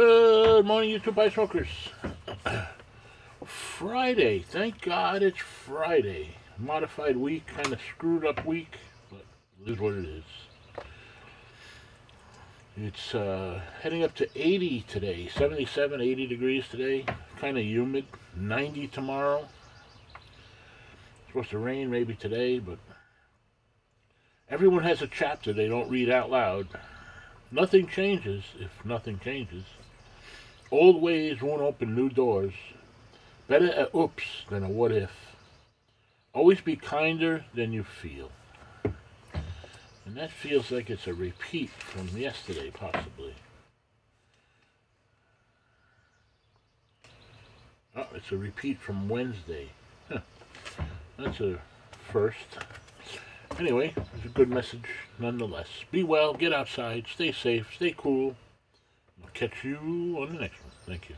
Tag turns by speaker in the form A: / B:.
A: Good morning, YouTube Bike Smokers. Friday. Thank God it's Friday. Modified week, kind of screwed up week, but it is what it is. It's uh, heading up to 80 today, 77, 80 degrees today. Kind of humid. 90 tomorrow. supposed to rain maybe today, but everyone has a chapter they don't read out loud. Nothing changes if nothing changes. Old ways won't open new doors. Better a oops than a what if. Always be kinder than you feel. And that feels like it's a repeat from yesterday, possibly. Oh, it's a repeat from Wednesday. Huh. That's a first. Anyway, it's a good message nonetheless. Be well, get outside, stay safe, stay cool. I'll catch you on the next one. Thank you.